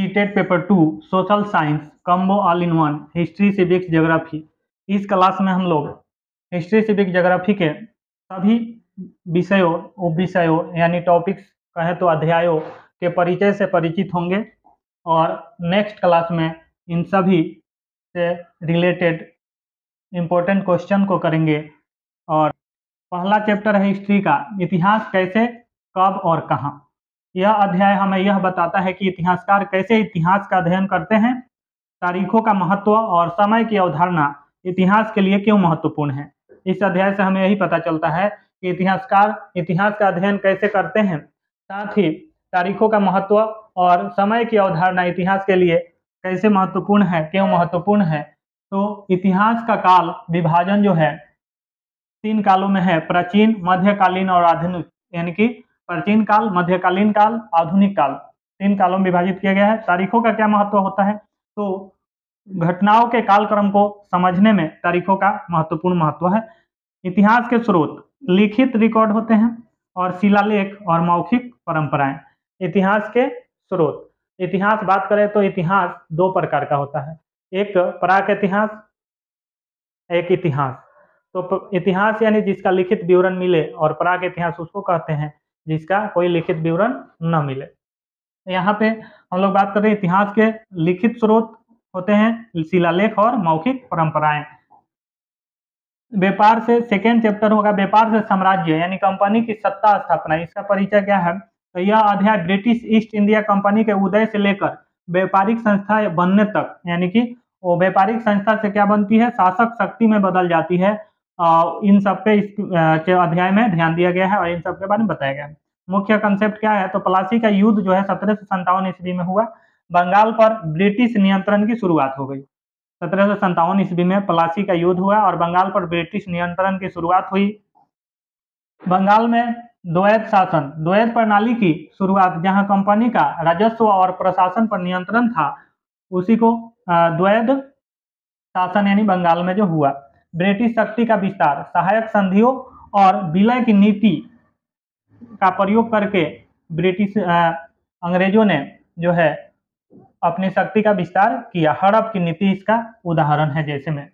CTET paper two social science combo all in one history civics geography इस class में हम लोग history civic geography के सभी विषयों उप विषयों यानी टॉपिक्स कहें तो अध्यायों के परिचय से परिचित होंगे। और नेक्स्ट क्लास में इन सभी से रिलेटेड इम्पोर्टेंट क्वेश्चन को करेंगे। और पहला चैप्टर है हिस्ट्री का, इतिहास कैसे, कब और कहाँ। यह अध्याय हमें यह बताता है कि इतिहासकार कैसे इतिहास का अध्ययन करते हैं, तारीखों का महत्व और समय की अवधारणा इतिहास के लिए क्यों महत्वपूर्ण है। इस अध्याय से हमें यही पता चलता है कि इतिहासकार इतिहास का अध्ययन कैसे करते हैं, साथ ही तारीखों का महत्व और समय की अवधारणा इतिहास के लिए कैसे महत्वपूर्ण है, क्यों महत्वपूर्ण है। तो इतिहास का काल विभाजन जो है, तीन कालों में है, प्राचीन, मध्यकालीन और आधुनिक, यानी कि प्राचीन काल, मध्यकालीन काल, आधुनिक काल। तीन कालों में विभाजित किया गया है। तारीखों का क्या महत्व होता है? तो घटनाओं के कालक्रम को समझने में तारीखों का महत्वपूर्ण महत्व है। इतिहास के स्रोत लिखित रिकॉर्ड होते हैं और शिलालेख और मौखिक परंपराएँ। इतिहास के स्रोत। इतिहास बात करें तो इतिहास दो प्रकार का होता है। एक प्राक इतिहास, एक इतिहास। तो इतिहास यानी जिसका लिखित विवरण मिले और प्राक इतिहास उसको कहते हैं। जिसका कोई लिखित विवरण न मिले। यहाँ पे हम लोग बात कर रहे हैं इतिहास के लिखित स्रोत होते हैं, शिलालेख और मौखिक परंपराएँ। व्यापार से सेकेंड चैप्टर होगा, व्यापार से साम्राज्य, यानी कंपनी की सत्ता स्थापना, इसका परिचय क्या है? तो यह अध्याय ब्रिटिश ईस्ट इंडिया कंपनी के उदय से लेकर व्यापारिक संस्था बनने तक, यानी कि वो व्यापारिक संस्था से क्या बनती है? शासक शक्ति में बदल जाती है। इन सब पे इस अध्याय में ध्यान दिया गया है और इन सब के बारे में बताया गया है। मुख्य कंसेप्ट क्या है? तो प्लासी का युद्ध जो है सत्रह सौ संतावन ईस्वी में हुआ। बंगाल पर ब्रिटिश नियंत्रण की शुरुआत हो गई। सत्रह सौ ईस्वी में प्लासी का युद्ध हुआ और बंगाल पर ब्रिटिश नियंत्रण की शुरुआत हुई। बंगाल में द्वैत शासन, द्वैत प्रणाली की शुरुआत जहाँ कंपनी का राजस्व और प्रशासन पर नियंत्रण था, उसी को द्वैत शासन यानी बंगाल में जो हुआ। ब्रिटिश शक्ति का विस्तार, सहायक संधियों और विलय की नीति का प्रयोग करके ब्रिटिश अंग्रेज़ों ने जो है अपनी शक्ति का विस्तार किया। हड़प की नीति इसका उदाहरण है जैसे में।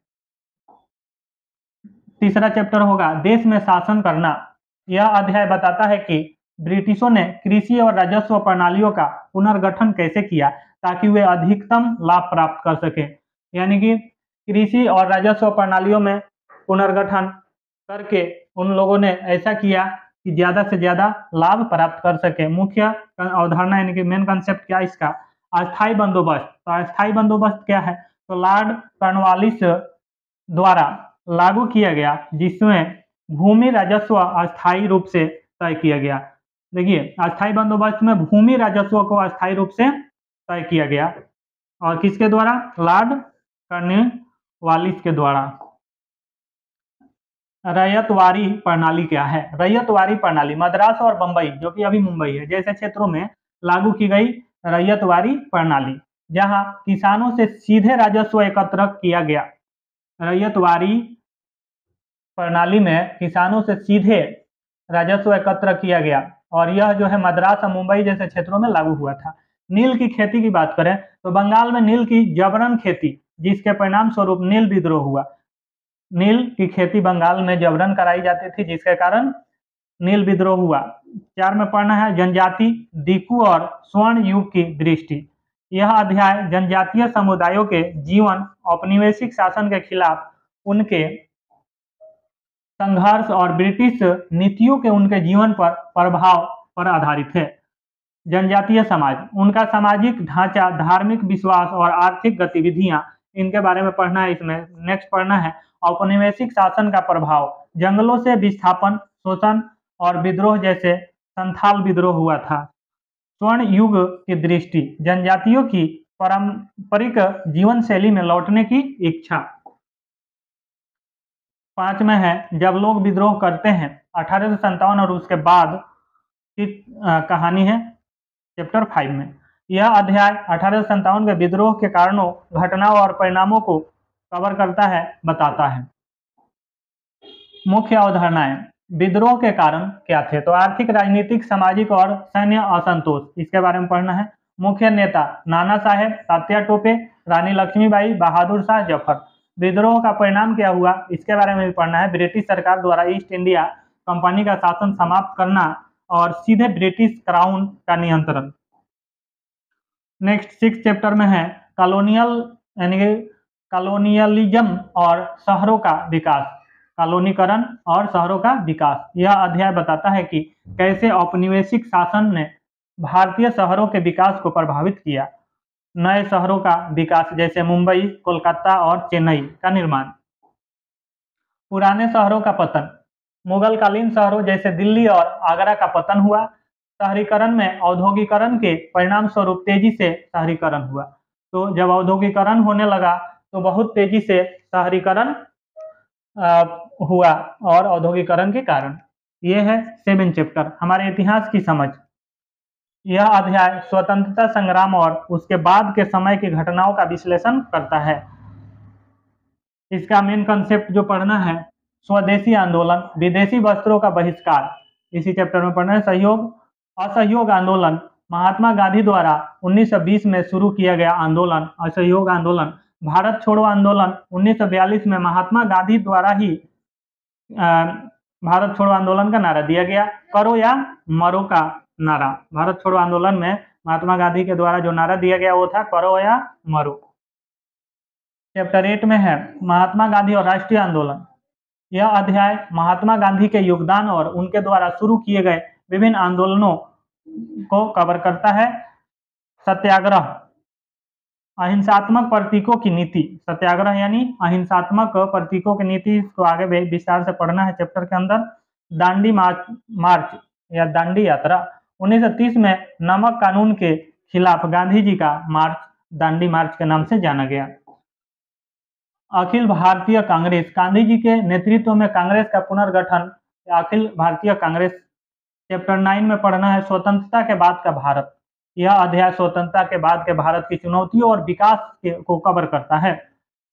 तीसरा चैप्टर होगा, देश में शासन करना। यह अध्याय बताता है कि ब्रिटिशों ने कृषि और राजस्व प्रणालियों का पुनर्गठन कैसे किया ताकि वे अधिकतम लाभ प्राप्त कर सके? यानी कि कृषि और राजस्व प्रणालियों में पुनर्गठन करके उन लोगों ने ऐसा किया कि ज़्यादा से ज़्यादा लाभ प्राप्त कर सके। मुख्य अवधारणा यानी कि मेन कंसेप्ट क्या इसका? अस्थाई बंदोबस्त। तो अस्थाई बंदोबस्त क्या है? तो लॉर्ड कर्नवालिस द्वारा लागू किया गया, जिसमें भूमि राजस्व अस्थायी रूप से तय किया गया। देखिए, अस्थायी बंदोबस्त में भूमि राजस्व को अस्थायी रूप से तय किया गया। और किसके द्वारा? लॉर्ड कर्नवालिस के द्वारा। रैयतवारी प्रणाली क्या है? रैयतवारी प्रणाली मद्रास और बंबई, जो कि अभी मुंबई है, जैसे क्षेत्रों में लागू की गई रैयतवारी प्रणाली, जहाँ किसानों से सीधे राजस्व एकत्र किया गया। रैयतवारी प्रणाली में किसानों से सीधे राजस्व एकत्र किया गया, और यह जो है मद्रास और मुंबई जैसे क्षेत्रों में लागू हुआ था। नील की खेती की बात करें तो बंगाल में नील की जबरन खेती जिसके परिणाम स्वरूप नील विद्रोह हुआ। नील की खेती बंगाल में जबरन कराई जाती थी, जिसके कारण नील विद्रोह हुआ। चार में पढ़ना है, जनजाति, दिकू और स्वर्ण युग की दृष्टि। यह अध्याय जनजातीय समुदायों के जीवन, औपनिवेशिक शासन के खिलाफ उनके संघर्ष और ब्रिटिश नीतियों के उनके जीवन पर प्रभाव पर आधारित है। जनजातीय समाज, उनका सामाजिक ढांचा, धार्मिक विश्वास और आर्थिक गतिविधियाँ इनके बारे में पढ़ना है, इसमें नेक्स्ट पढ़ना है। औपनिवेशिक शासन का प्रभाव, जंगलों से विस्थापन, शोषण और विद्रोह जैसे संथाल विद्रोह हुआ था। स्वर्ण युग की दृष्टि, जनजातियों की पारंपरिक जीवन शैली में लौटने की इच्छा। पाँच में है, जब लोग विद्रोह करते हैं, अठारह और उसके बाद की कहानी है चैप्टर फाइव में। यह अध्याय अठारह सौ सत्तावन के विद्रोह के कारणों, घटनाओं और परिणामों को कवर करता है, बताता है। मुख्य अवधारणाएँ, विद्रोह के कारण क्या थे? तो आर्थिक, राजनीतिक, सामाजिक और सैन्य असंतोष, इसके बारे में पढ़ना है। मुख्य नेता, नाना साहेब, तात्या टोपे, रानी लक्ष्मीबाई, बहादुर शाह ज़फ़र। विद्रोह का परिणाम क्या हुआ? इसके बारे में भी पढ़ना है। ब्रिटिश सरकार द्वारा ईस्ट इंडिया कंपनी का शासन समाप्त करना और सीधे ब्रिटिश क्राउन का नियंत्रण। नेक्स्ट सिक्स चैप्टर में है कॉलोनियल यानी कि कॉलोनियलिज्म और शहरों का विकास। कॉलोनीकरण और शहरों का विकास। यह अध्याय बताता है कि कैसे औपनिवेशिक शासन ने भारतीय शहरों के विकास को प्रभावित किया। नए शहरों का विकास जैसे मुंबई, कोलकाता और चेन्नई का निर्माण। पुराने शहरों का पतन। मुगल कालीन शहरों जैसे दिल्ली और आगरा का पतन हुआ। शहरीकरण में औद्योगिकरण के परिणाम स्वरूप तेज़ी से शहरीकरण हुआ। तो जब औद्योगिकरण होने लगा तो बहुत तेज़ी से शहरीकरण हुआ और औद्योगिकरण के कारण। ये है सेवन चैप्टर हमारे इतिहास की समझ। यह अध्याय स्वतंत्रता संग्राम और उसके बाद के समय की घटनाओं का विश्लेषण करता है। इसका मेन कंसेप्ट जो पढ़ना है, स्वदेशी आंदोलन, विदेशी वस्त्रों का बहिष्कार। इसी चैप्टर में पढ़ना है, सहयोग असहयोग आंदोलन, महात्मा गांधी द्वारा 1920 में शुरू किया गया आंदोलन, असहयोग आंदोलन, भारत छोड़ो आंदोलन 1942 में महात्मा गांधी द्वारा ही भारत छोड़ो आंदोलन का नारा दिया गया। करो या मरो का नारा। भारत छोड़ो आंदोलन में महात्मा गांधी के द्वारा जो नारा दिया गया वो था, करो या मरो। चैप्टर एट में है, महात्मा गांधी और राष्ट्रीय आंदोलन। यह अध्याय महात्मा गांधी के योगदान और उनके द्वारा शुरू किए गए विभिन्न आंदोलनों को कवर करता है। सत्याग्रह, अहिंसात्मक प्रतीकों की नीति। सत्याग्रह यानी अहिंसात्मक प्रतीकों की नीति को आगे विस्तार से पढ़ना है चैप्टर के अंदर। दांडी मार्च मार्च या दांडी यात्रा। 1930 में नमक कानून के खिलाफ गांधी जी का मार्च, दांडी मार्च के नाम से जाना गया। अखिल भारतीय कांग्रेस गांधी जी के नेतृत्व में कांग्रेस का पुनर्गठन, अखिल भारतीय कांग्रेस चैप्टर नाइन में पढ़ना है स्वतंत्रता के बाद का भारत। यह अध्याय स्वतंत्रता के बाद के भारत की चुनौतियों और विकास को कवर करता है।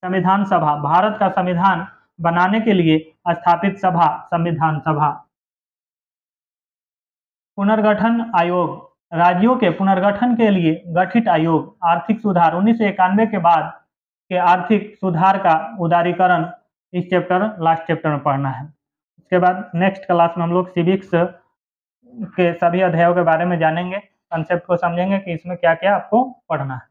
संविधान सभा, भारत का संविधान बनाने के लिए स्थापित सभा, संविधान सभा। पुनर्गठन आयोग, राज्यों के पुनर्गठन के लिए गठित आयोग, आर्थिक सुधार, उन्नीस सौ इक्यानवे के बाद के आर्थिक सुधार का उदारीकरण। इस चैप्टर लास्ट चैप्टर में पढ़ना है। उसके बाद नेक्स्ट क्लास में हम लोग सिविक्स के सभी अध्यायों के बारे में जानेंगे कंसेप्ट को समझेंगे कि इसमें क्या क्या आपको पढ़ना है।